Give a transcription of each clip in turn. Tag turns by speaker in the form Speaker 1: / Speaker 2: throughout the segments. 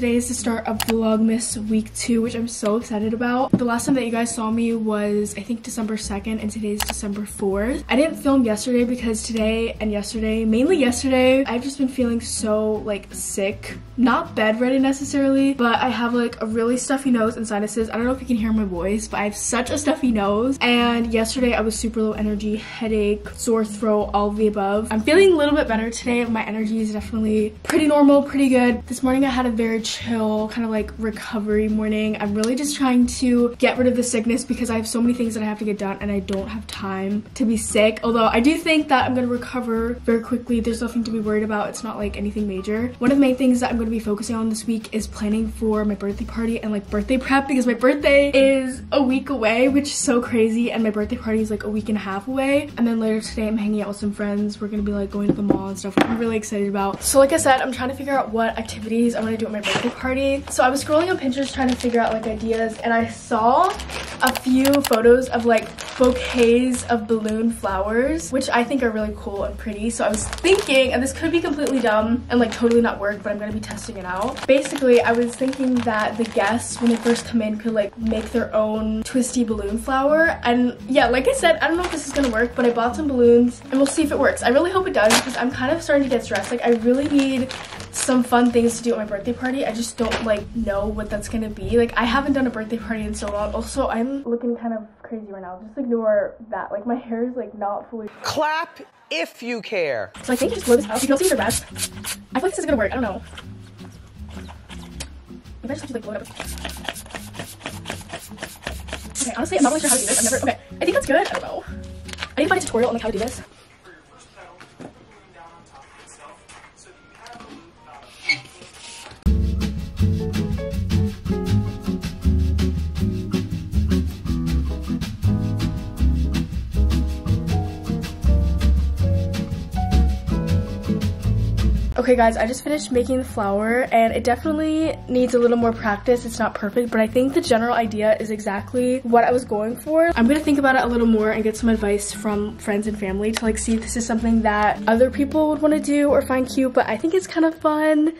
Speaker 1: Today is the start of Vlogmas week 2 which I'm so excited about. The last time that you guys saw me was I think December 2nd and today is December 4th. I didn't film yesterday because today and yesterday, mainly yesterday, I've just been feeling so like sick. Not bedready necessarily, but I have like a really stuffy nose and sinuses. I don't know if you can hear my voice, but I have such a stuffy nose. And yesterday I was super low energy, headache, sore throat, all of the above. I'm feeling a little bit better today. My energy is definitely pretty normal, pretty good. This morning I had a very chill kind of like recovery morning. I'm really just trying to get rid of the sickness because I have so many things that I have to get done and I don't have time to be sick. Although I do think that I'm gonna recover very quickly. There's nothing to be worried about. It's not like anything major. One of the main things that I'm gonna be focusing on this week is planning for my birthday party and like birthday prep because my birthday is a week away, which is so crazy. And my birthday party is like a week and a half away. And then later today I'm hanging out with some friends. We're gonna be like going to the mall and stuff. I'm really excited about. So like I said, I'm trying to figure out what activities I'm gonna do at my birthday party. So I was scrolling on Pinterest trying to figure out like ideas and I saw a few photos of like bouquets of balloon flowers, which I think are really cool and pretty. So I was thinking, and this could be completely dumb and like totally not work, but I'm gonna be testing it out. Basically, I was thinking that the guests, when they first come in, could like make their own twisty balloon flower. And yeah, like I said, I don't know if this is gonna work, but I bought some balloons and we'll see if it works. I really hope it does because I'm kind of starting to get stressed. Like I really need some fun things to do at my birthday party. I just don't like know what that's gonna be. Like I haven't done a birthday party in so long. Also, I'm looking kind of crazy right now. Just ignore that. Like my hair is like not fully.
Speaker 2: Clap if you care.
Speaker 1: So I think I just blow this out. You can see the rest. I feel like this is gonna work. I don't know. Maybe I just have to like blow it up. Okay, honestly, I'm not really sure how to do this. I've never. Okay, I think that's good. I don't know. I need to find a tutorial on like how to do this. Okay guys, I just finished making the flower and it definitely needs a little more practice. It's not perfect, but I think the general idea is exactly what I was going for. I'm gonna think about it a little more and get some advice from friends and family to like see if this is something that other people would wanna do or find cute, but I think it's kind of fun.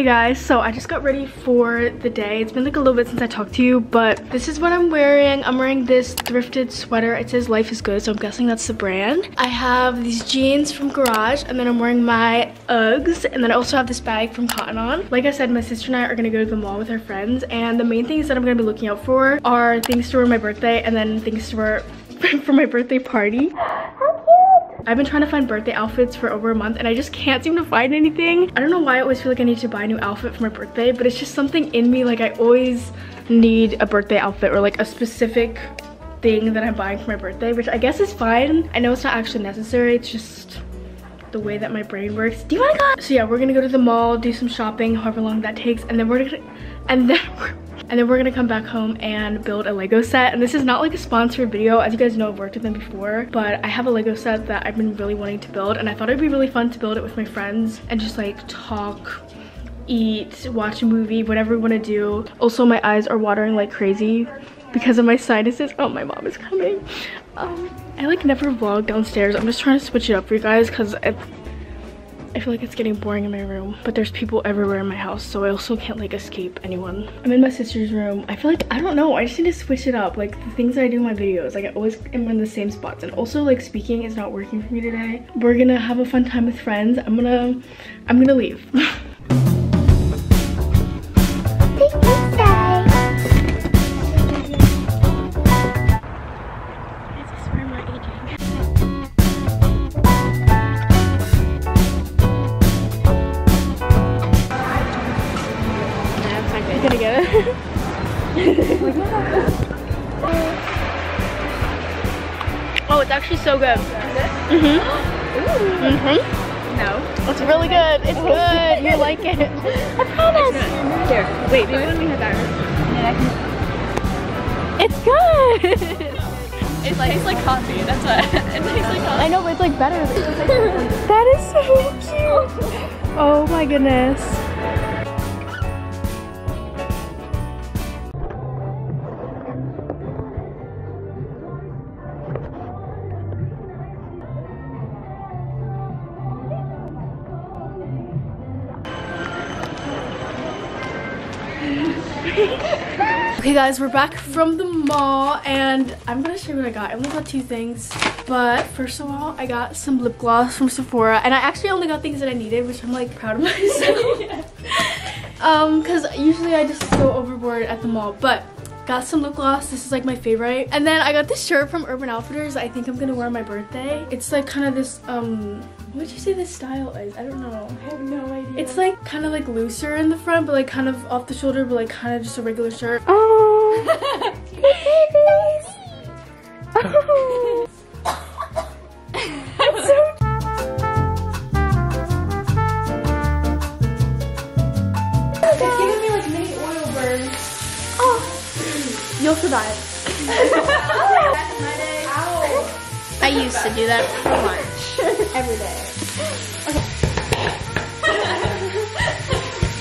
Speaker 1: Hey guys, so I just got ready for the day. It's been like a little bit since I talked to you, but this is what I'm wearing. I'm wearing this thrifted sweater. It says Life is Good, so I'm guessing that's the brand. I have these jeans from Garage, and then I'm wearing my Uggs, and then I also have this bag from Cotton On. Like I said, my sister and I are gonna go to the mall with our friends, and the main things that I'm gonna be looking out for are things to wear my birthday, and then things to wear for my birthday party. I've been trying to find birthday outfits for over a month and I just can't seem to find anything. I don't know why I always feel like I need to buy a new outfit for my birthday, but it's just something in me. Like I always need a birthday outfit or like a specific thing that I'm buying for my birthday, which I guess is fine. I know it's not actually necessary. It's just the way that my brain works. Do you want to go? So yeah, we're gonna go to the mall, do some shopping, however long that takes, and then we're gonna, and then we're, and then we're gonna come back home and build a Lego set. And this is not like a sponsored video. As you guys know, I've worked with them before, but I have a Lego set that I've been really wanting to build. And I thought it'd be really fun to build it with my friends and just like talk, eat, watch a movie, whatever we wanna do. Also, my eyes are watering like crazy because of my sinuses. Oh, my mom is coming. Um, I like never vlog downstairs. I'm just trying to switch it up for you guys because I, feel like it's getting boring in my room. But there's people everywhere in my house, so I also can't like escape anyone. I'm in my sister's room. I feel like, I don't know, I just need to switch it up. Like the things that I do in my videos, like I always am in the same spots. And also like speaking is not working for me today. We're gonna have a fun time with friends. I'm gonna, I'm gonna leave. I know, but it's like better. that is so cute. Oh my goodness. okay guys, we're back from the mall and I'm gonna show you what I got. I only got two things but first of all, I got some lip gloss from Sephora and I actually only got things that I needed, which I'm like proud of myself. um, cause usually I just go overboard at the mall, but got some lip gloss. This is like my favorite. And then I got this shirt from Urban Outfitters I think I'm gonna wear on my birthday. It's like kind of this, um, what would you say this style is? I don't know. I have no idea. It's like kind of like looser in the front, but like kind of off the shoulder, but like kind of just a regular shirt. Oh, babies. Oh. Survive.
Speaker 3: I used to do that for lunch.
Speaker 1: Every day.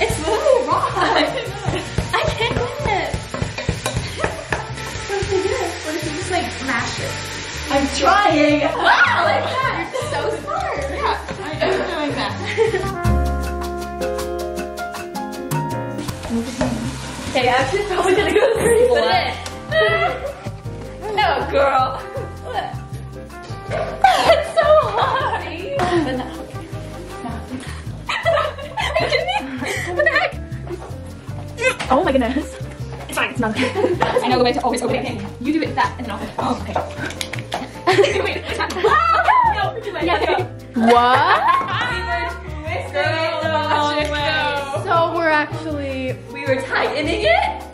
Speaker 3: It's really wrong. I can't do it. What if you just like mash it?
Speaker 1: I'm trying.
Speaker 3: Wow, like that. You're so smart. Yeah, I am doing that.
Speaker 1: Okay, actually probably gonna go through
Speaker 3: What? Girl. What? So hard. But no. What the heck?
Speaker 1: Oh my goodness. It's fine, it's not okay.
Speaker 3: I know the way to always open it. You do it that, and then I'll. Oh, okay. Wait, it's not. No, yeah, go.
Speaker 1: What?
Speaker 3: Go.
Speaker 1: So we're actually
Speaker 3: We were tightening it.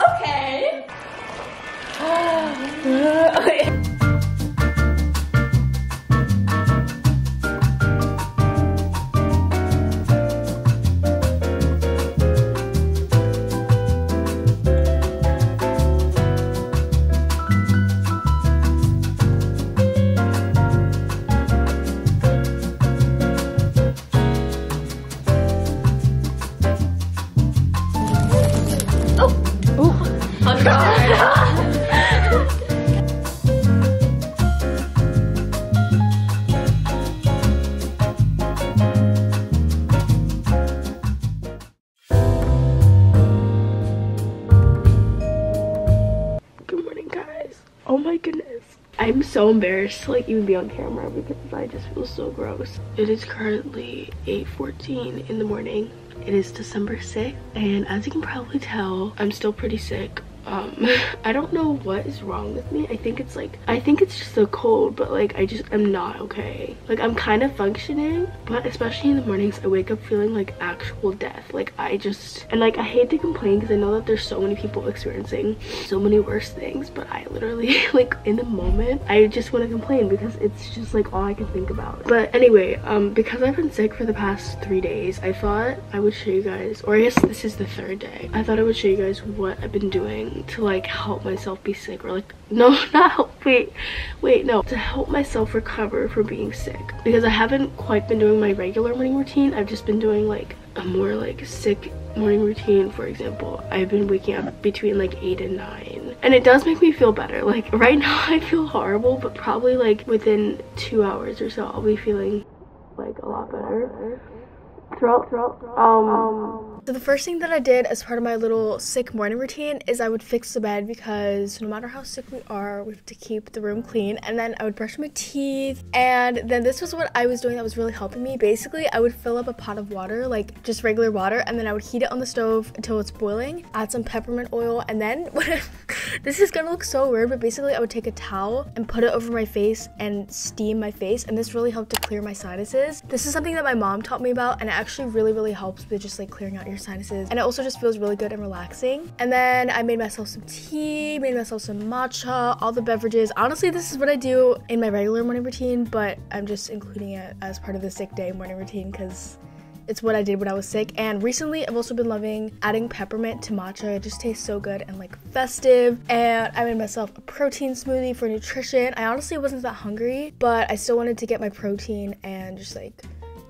Speaker 1: I'm so embarrassed to like even be on camera because I just feel so gross. It is currently 8.14 in the morning. It is December 6th and as you can probably tell, I'm still pretty sick. Um, I don't know what is wrong with me. I think it's like, I think it's just the cold, but like I just am not okay. Like I'm kind of functioning, but especially in the mornings, I wake up feeling like actual death. Like I just, and like I hate to complain because I know that there's so many people experiencing so many worse things, but I literally, like in the moment, I just want to complain because it's just like all I can think about. But anyway, um, because I've been sick for the past three days, I thought I would show you guys, or I guess this is the third day. I thought I would show you guys what I've been doing to like help myself be sick or like no not help wait wait no. To help myself recover from being sick. Because i haven't quite been doing my regular morning routine. I've just been doing like a more like sick morning routine. For example i've been waking up between like 8 and 9 and it does make me feel better. Like right now i feel horrible but probably like within two hours or so i'll be feeling like a lot better. Throughout throughout um so the first thing that I did as part of my little sick morning routine is I would fix the bed because no matter how sick we are, we have to keep the room clean. And then I would brush my teeth. And then this was what I was doing that was really helping me. Basically, I would fill up a pot of water, like just regular water, and then I would heat it on the stove until it's boiling, add some peppermint oil, and then this is gonna look so weird, but basically I would take a towel and put it over my face and steam my face. And this really helped to clear my sinuses. This is something that my mom taught me about, and it actually really, really helps with just like clearing out your sinuses and it also just feels really good and relaxing and then i made myself some tea made myself some matcha all the beverages honestly this is what i do in my regular morning routine but i'm just including it as part of the sick day morning routine because it's what I did when I was sick. And recently, I've also been loving adding peppermint to matcha. It just tastes so good and like festive. And I made myself a protein smoothie for nutrition. I honestly wasn't that hungry, but I still wanted to get my protein and just like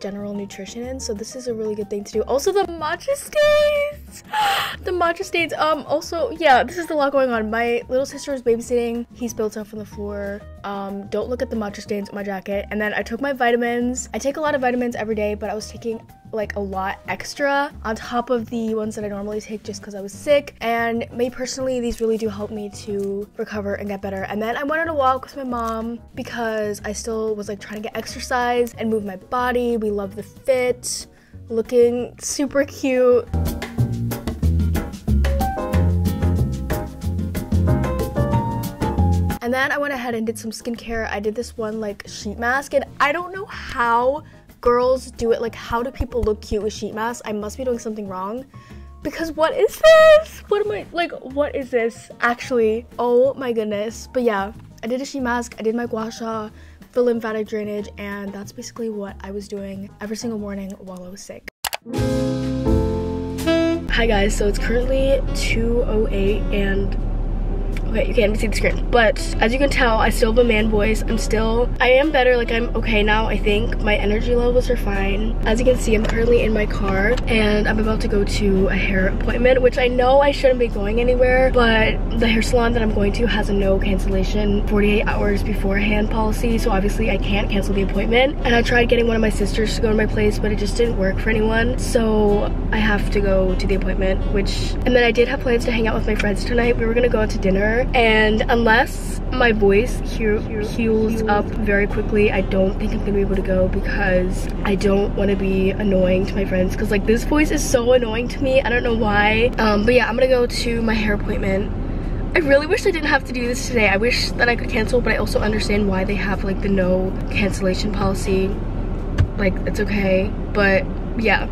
Speaker 1: general nutrition in so this is a really good thing to do. Also the matcha stains! The matcha stains um also yeah this is a lot going on. My little sister is babysitting. He spilled stuff on the floor. Um don't look at the matcha stains on my jacket. And then i took my vitamins. I take a lot of vitamins every day but i was taking like a lot extra on top of the ones that I normally take just because I was sick. And me personally, these really do help me to recover and get better. And then I went wanted to walk with my mom because I still was like trying to get exercise and move my body. We love the fit, looking super cute. And then I went ahead and did some skincare. I did this one like sheet mask and I don't know how girls do it. Like how do people look cute with sheet masks? I must be doing something wrong. Because what is this? What am I, like, what is this actually? Oh my goodness. But yeah, I did a sheet mask, I did my gua sha, for lymphatic drainage, and that's basically what I was doing every single morning while I was sick. Hi guys, so it's currently 2.08 and Okay, you can't even see the screen. But as you can tell, I still have a man voice. I'm still, I am better. Like I'm okay now, I think. My energy levels are fine. As you can see, I'm currently in my car and I'm about to go to a hair appointment, which I know I shouldn't be going anywhere, but the hair salon that I'm going to has a no cancellation 48 hours beforehand policy. So obviously I can't cancel the appointment. And I tried getting one of my sisters to go to my place, but it just didn't work for anyone. So I have to go to the appointment, which, and then I did have plans to hang out with my friends tonight. We were gonna go out to dinner and unless my voice he heals up very quickly i don't think i'm gonna be able to go because i don't want to be annoying to my friends because like this voice is so annoying to me i don't know why um, but yeah i'm gonna go to my hair appointment I really wish I didn't have to do this today. I wish that I could cancel, but I also understand why they have like the no cancellation policy. Like, it's okay, but yeah.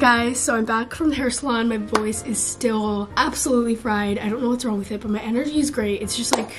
Speaker 1: Guys, so I'm back from the hair salon. My voice is still absolutely fried. I don't know what's wrong with it, but my energy is great. It's just like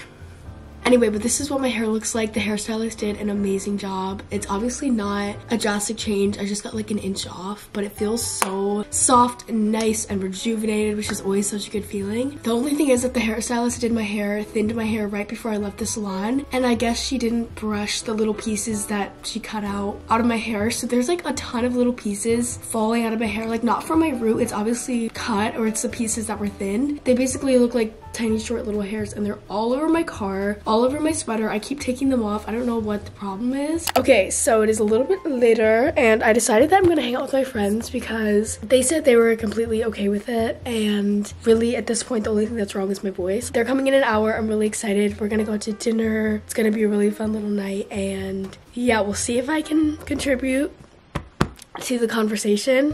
Speaker 1: Anyway, but this is what my hair looks like. The hairstylist did an amazing job. It's obviously not a drastic change. I just got like an inch off, but it feels so soft and nice and rejuvenated, which is always such a good feeling. The only thing is that the hairstylist did my hair, thinned my hair right before I left the salon, and I guess she didn't brush the little pieces that she cut out out of my hair. So there's like a ton of little pieces falling out of my hair, like not from my root. It's obviously cut or it's the pieces that were thin. They basically look like tiny short little hairs and they're all over my car, all over my sweater. I keep taking them off. I don't know what the problem is. Okay, so it is a little bit later and I decided that I'm gonna hang out with my friends because they said they were completely okay with it and really at this point the only thing that's wrong is my voice. They're coming in an hour. I'm really excited. We're gonna go to dinner. It's gonna be a really fun little night and yeah, we'll see if I can contribute to the conversation.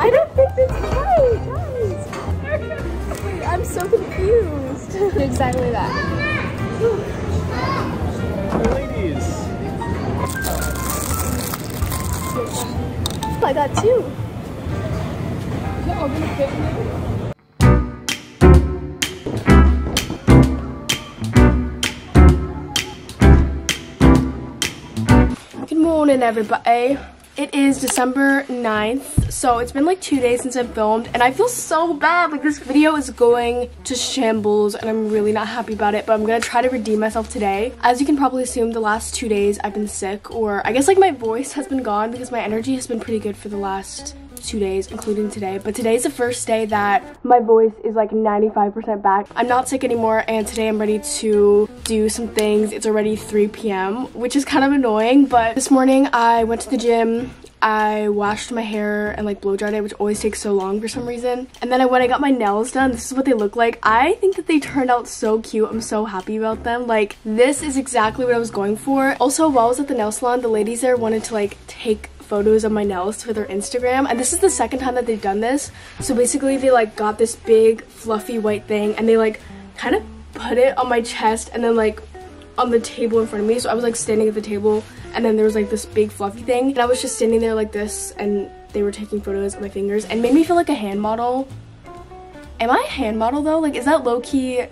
Speaker 4: I
Speaker 1: don't think it's right, guys. Wait, I'm so confused.
Speaker 3: exactly that.
Speaker 4: Ladies.
Speaker 1: Oh, I got two.
Speaker 4: Is that all gonna fit in there?
Speaker 1: Good morning, everybody. It is December 9th, so it's been like two days since I've filmed, and I feel so bad. Like, this video is going to shambles, and I'm really not happy about it, but I'm gonna try to redeem myself today. As you can probably assume, the last two days I've been sick, or I guess like my voice has been gone because my energy has been pretty good for the last two days, including today. But today's the first day that my voice is like 95% back. I'm not sick anymore, and today I'm ready to do some things. It's already 3 p.m., which is kind of annoying, but this morning I went to the gym. I washed my hair and like blow dried it, which always takes so long for some reason. And then I, when I got my nails done, this is what they look like. I think that they turned out so cute. I'm so happy about them. Like, this is exactly what I was going for. Also, while I was at the nail salon, the ladies there wanted to like take photos of my nails for their Instagram. And this is the second time that they've done this. So basically they like got this big fluffy white thing and they like kind of put it on my chest and then like on the table in front of me. So I was like standing at the table and then there was like this big fluffy thing. And I was just standing there like this and they were taking photos of my fingers and made me feel like a hand model. Am I a hand model though? Like is that low-key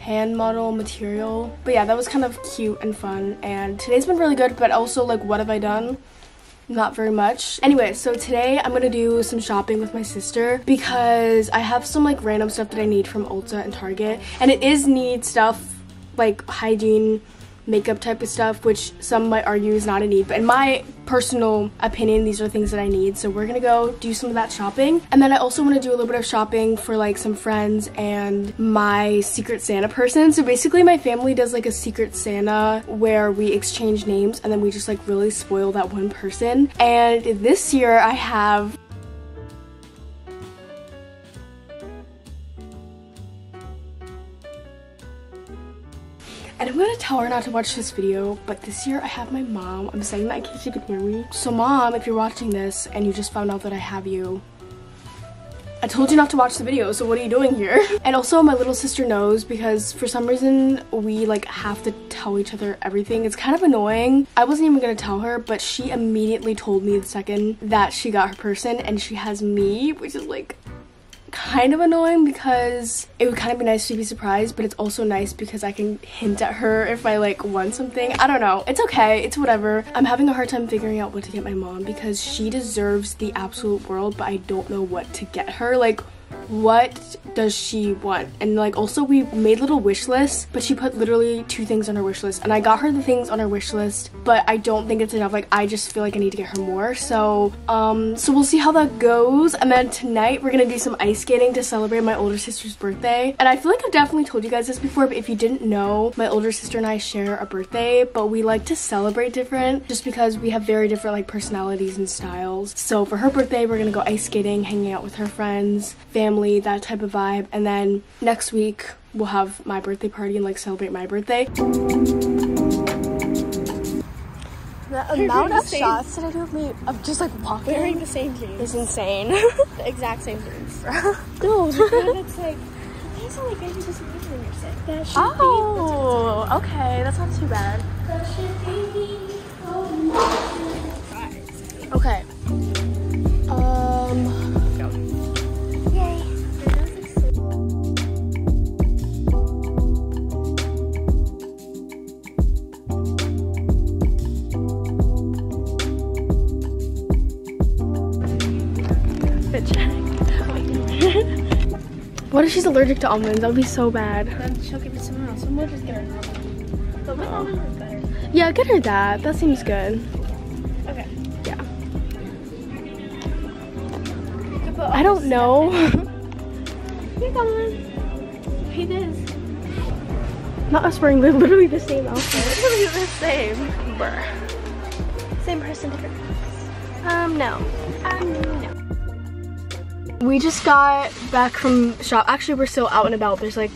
Speaker 1: hand model material? But yeah, that was kind of cute and fun. And today's been really good, but also like what have I done? Not very much. Anyway, so today I'm gonna do some shopping with my sister because I have some like random stuff that I need from Ulta and Target. And it is need stuff like hygiene, makeup type of stuff, which some might argue is not a need. But in my personal opinion, these are things that I need. So we're gonna go do some of that shopping. And then I also wanna do a little bit of shopping for like some friends and my Secret Santa person. So basically my family does like a Secret Santa where we exchange names and then we just like really spoil that one person. And this year I have And I'm gonna tell her not to watch this video, but this year I have my mom. I'm saying that in case you can hear me. So mom, if you're watching this and you just found out that I have you, I told you not to watch the video, so what are you doing here? And also my little sister knows because for some reason we like have to tell each other everything. It's kind of annoying. I wasn't even gonna tell her, but she immediately told me the second that she got her person and she has me, which is like kind of annoying because it would kind of be nice to be surprised but it's also nice because I can hint at her if I like want something. I don't know. It's okay. It's whatever. I'm having a hard time figuring out what to get my mom because she deserves the absolute world but I don't know what to get her. Like what does she want? And like also we made little wish lists but she put literally two things on her wish list. And i got her the things on her wish list but i don't think it's enough. Like i just feel like i need to get her more. So um so we'll see how that goes. And then tonight we're gonna do some ice skating to celebrate my older sister's birthday. And i feel like i've definitely told you guys this before but if you didn't know my older sister and i share a birthday but we like to celebrate different just because we have very different like personalities and styles. So for her birthday we're gonna go ice skating hanging out with her friends family, that type of vibe. And then next week we'll have my birthday party and like celebrate my birthday. The amount of
Speaker 4: same-
Speaker 1: shots that I do of me of just like walking
Speaker 4: Wearing the same jeans.
Speaker 1: is insane.
Speaker 4: The exact same jeans.
Speaker 1: no,
Speaker 4: it's like, why is like maybe just when you're sick? That should
Speaker 1: Oh, okay, that's not too bad. Okay. If she's allergic to almonds? That would be so bad.
Speaker 4: Then she'll give it to someone else. And we'll just get her another one. But with almonds is better.
Speaker 1: Yeah, get her that. That seems good.
Speaker 4: Okay.
Speaker 1: Yeah.
Speaker 4: You could put
Speaker 1: I don't know.
Speaker 4: Here, on. Hey, this.
Speaker 1: Not us wearing literally the same outfit.
Speaker 4: Literally the same.
Speaker 1: Bruh.
Speaker 4: Same person, different.
Speaker 1: Um, no.
Speaker 4: Um, no.
Speaker 1: We just got back from shop. Actually, we're still out and about. There's like,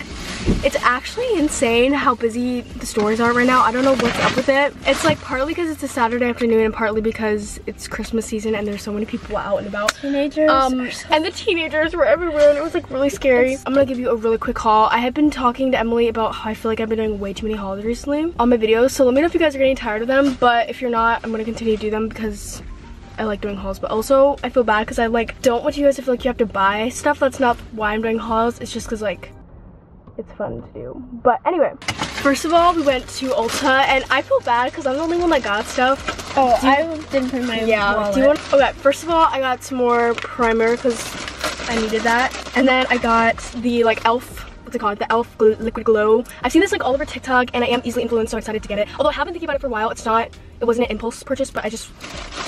Speaker 1: it's actually insane how busy the stores are right now. I don't know what's up with it. It's like partly because it's a Saturday afternoon and partly because it's Christmas season and there's so many people out and about.
Speaker 4: Teenagers.
Speaker 1: Um, and the teenagers were everywhere and it was like really scary. I'm gonna give you a really quick haul. I have been talking to Emily about how I feel like I've been doing way too many hauls recently on my videos. So let me know if you guys are getting tired of them. But if you're not, I'm gonna continue to do them because I like doing hauls, but also I feel bad because I like don't want you guys to feel like you have to buy stuff. That's not why I'm doing hauls. It's just because like it's fun to do. But anyway, first of all, we went to Ulta and I feel bad because I'm the only one that got stuff.
Speaker 4: oh,
Speaker 1: you-
Speaker 4: I didn't bring my
Speaker 1: Yeah.
Speaker 4: wallet.
Speaker 1: Do you want? Okay. First of all, I got some more primer because I needed that, and then I got the like Elf. What's it called? The Elf Liquid Glow. I've seen this like all over TikTok, and I am easily influenced, so I decided to get it. Although I have been thinking about it for a while. It's not. It wasn't an impulse purchase, but I just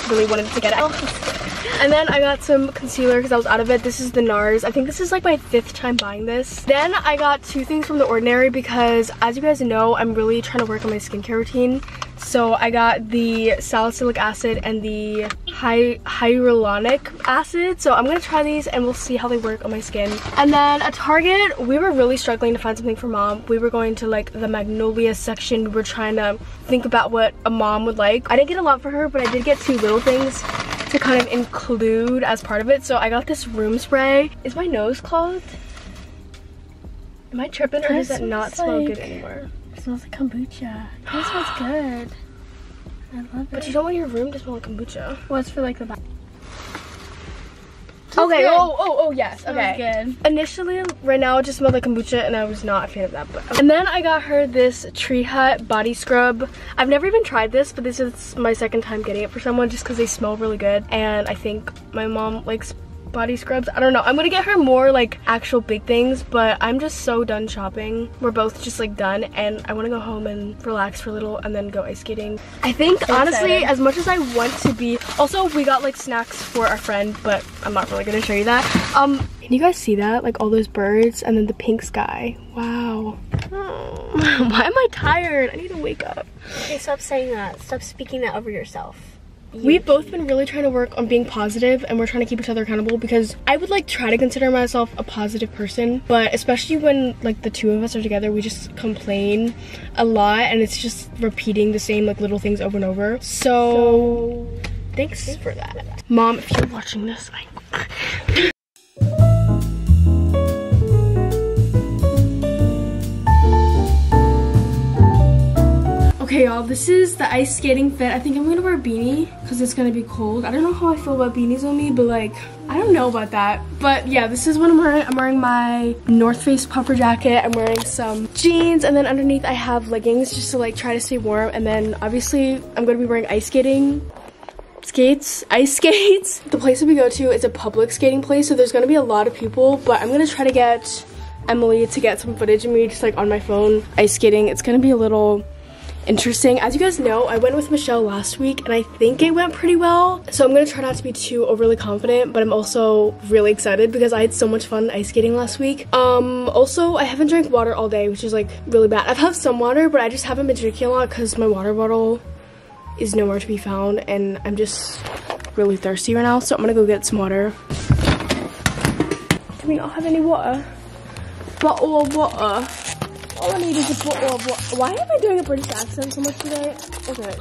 Speaker 1: really wanted to get it. And then I got some concealer because I was out of it. This is the NARS. I think this is like my fifth time buying this. Then I got two things from The Ordinary because as you guys know, I'm really trying to work on my skincare routine. So I got the salicylic acid and the hy hyaluronic acid. So I'm gonna try these and we'll see how they work on my skin. And then at Target, we were really struggling to find something for mom. We were going to like the Magnolia section. We were trying to think about what a mom would like. I didn't get a lot for her, but I did get two little things to kind of include as part of it. So I got this room spray. Is my nose clogged? Am I tripping or does it not smell
Speaker 4: like-
Speaker 1: good anymore?
Speaker 4: It smells like kombucha. It smells good. I love it.
Speaker 1: But you don't want your room to smell like kombucha.
Speaker 4: What's for like the back?
Speaker 1: Okay,
Speaker 3: good.
Speaker 1: oh, oh, oh, yes, okay.
Speaker 3: good.
Speaker 1: Initially, right now, it just smelled like kombucha, and I was not a fan of that. But and then I got her this Tree Hut body scrub. I've never even tried this, but this is my second time getting it for someone, just because they smell really good, and I think my mom likes body scrubs. I don't know. I'm gonna get her more like actual big things, but I'm just so done shopping. We're both just like done, and I want to go home and relax for a little, and then go ice skating. I think honestly,
Speaker 3: excited.
Speaker 1: as much as I want to be, also we got like snacks for our friend, but I'm not really gonna show you that. Um, can you guys see that? Like all those birds, and then the pink sky. Wow. Oh, why am I tired? I need to wake up.
Speaker 5: Okay, stop saying that. Stop speaking that over yourself.
Speaker 1: We've both been really trying to work on being positive and we're trying to keep each other accountable because I would like try to consider myself a positive person, but especially when like the two of us are together, we just complain a lot and it's just repeating the same like little things over and over. So, thanks for that. Mom, if you're watching this, I Okay, y'all, this is the ice skating fit. I think I'm gonna wear a beanie because it's gonna be cold. I don't know how I feel about beanies on me, but like, I don't know about that. But yeah, this is what I'm wearing. I'm wearing my North Face puffer jacket. I'm wearing some jeans, and then underneath I have leggings just to like try to stay warm. And then obviously I'm gonna be wearing ice skating skates, ice skates. The place that we go to is a public skating place, so there's gonna be a lot of people, but I'm gonna try to get Emily to get some footage of me just like on my phone ice skating. It's gonna be a little interesting. As you guys know, I went with Michelle last week and I think it went pretty well. So I'm gonna try not to be too overly confident, but I'm also really excited because I had so much fun ice skating last week. Um, also, I haven't drank water all day, which is like really bad. I've had some water, but I just haven't been drinking a lot because my water bottle is nowhere to be found and I'm just really thirsty right now. So I'm gonna go get some water. Do we not have any water? Bottle of water all I need is a of? Why am I doing a British accent so much today? Okay.